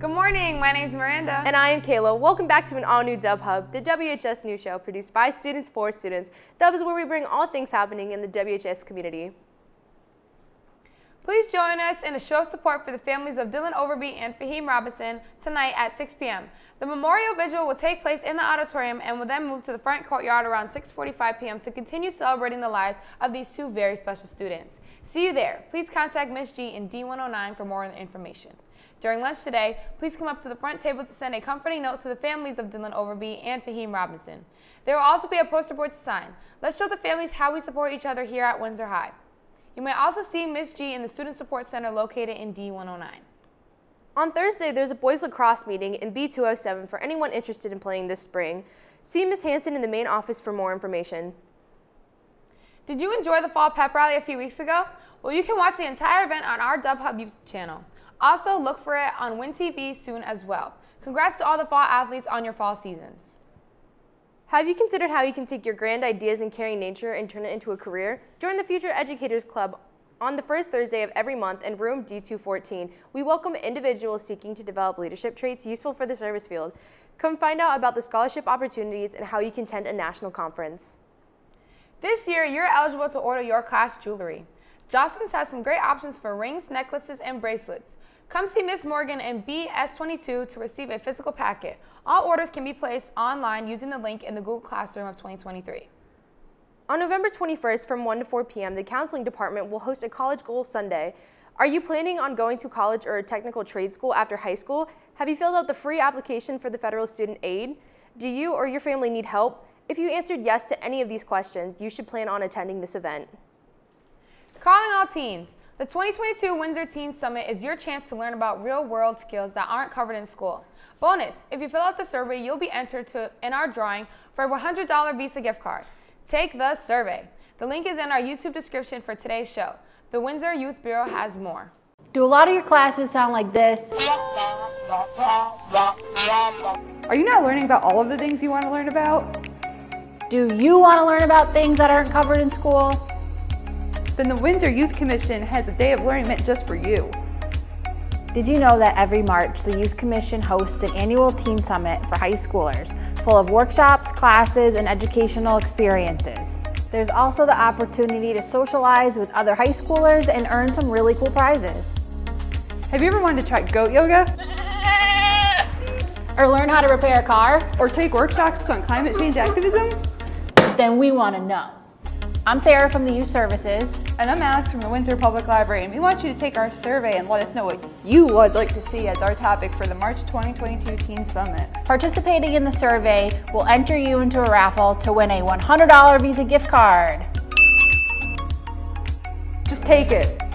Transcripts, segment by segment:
Good morning, my name is Miranda. And I am Kayla. Welcome back to an all-new Dub Hub, the WHS news show produced by students for students. Dub is where we bring all things happening in the WHS community. Please join us in a show of support for the families of Dylan Overby and Fahim Robinson tonight at 6 p.m. The memorial vigil will take place in the auditorium and will then move to the front courtyard around 6.45 p.m. to continue celebrating the lives of these two very special students. See you there. Please contact Ms. G in D109 for more information. During lunch today, please come up to the front table to send a comforting note to the families of Dylan Overby and Fahim Robinson. There will also be a poster board to sign. Let's show the families how we support each other here at Windsor High. You may also see Ms. G in the Student Support Center located in D109. On Thursday, there's a boys lacrosse meeting in B207 for anyone interested in playing this spring. See Ms. Hanson in the main office for more information. Did you enjoy the fall pep rally a few weeks ago? Well, you can watch the entire event on our Dub Hub YouTube channel. Also, look for it on Win TV soon as well. Congrats to all the fall athletes on your fall seasons. Have you considered how you can take your grand ideas in caring nature and turn it into a career? Join the Future Educators Club on the first Thursday of every month in room D214. We welcome individuals seeking to develop leadership traits useful for the service field. Come find out about the scholarship opportunities and how you can attend a national conference. This year, you're eligible to order your class jewelry. Jostens has some great options for rings, necklaces, and bracelets. Come see Miss Morgan in BS22 to receive a physical packet. All orders can be placed online using the link in the Google Classroom of 2023. On November 21st from 1 to 4 p.m., the Counseling Department will host a College Goal Sunday. Are you planning on going to college or a technical trade school after high school? Have you filled out the free application for the federal student aid? Do you or your family need help? If you answered yes to any of these questions, you should plan on attending this event. Calling all teens. The 2022 Windsor Teen Summit is your chance to learn about real-world skills that aren't covered in school. Bonus, if you fill out the survey, you'll be entered to in our drawing for a $100 Visa gift card. Take the survey. The link is in our YouTube description for today's show. The Windsor Youth Bureau has more. Do a lot of your classes sound like this? Are you not learning about all of the things you want to learn about? Do you want to learn about things that aren't covered in school? Then the Windsor Youth Commission has a day of learning meant just for you. Did you know that every March the Youth Commission hosts an annual teen summit for high schoolers, full of workshops, classes, and educational experiences? There's also the opportunity to socialize with other high schoolers and earn some really cool prizes. Have you ever wanted to try goat yoga? Or learn how to repair a car? Or take workshops on climate change activism? Then we want to know. I'm Sarah from the Youth Services. And I'm Alex from the Windsor Public Library, and we want you to take our survey and let us know what you would like to see as our topic for the March 2022 Teen Summit. Participating in the survey will enter you into a raffle to win a $100 Visa gift card. Just take it.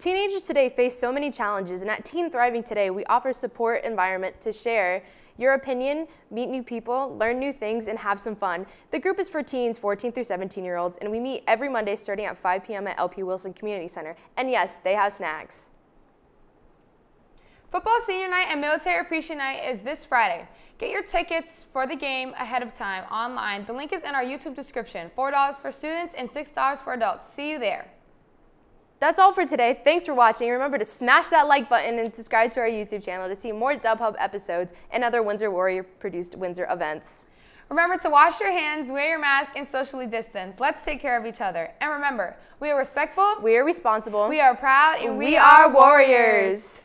Teenagers today face so many challenges, and at Teen Thriving Today, we offer support environment to share your opinion, meet new people, learn new things, and have some fun. The group is for teens 14 through 17 year olds, and we meet every Monday starting at 5 p.m. at LP Wilson Community Center. And yes, they have snacks. Football Senior Night and Military Appreciation Night is this Friday. Get your tickets for the game ahead of time online. The link is in our YouTube description. $4 for students and $6 for adults. See you there. That's all for today. Thanks for watching. Remember to smash that like button and subscribe to our YouTube channel to see more DubHub episodes and other Windsor Warrior produced Windsor events. Remember to wash your hands, wear your mask, and socially distance. Let's take care of each other. And remember, we are respectful, we are responsible, we are proud, and we, we are warriors.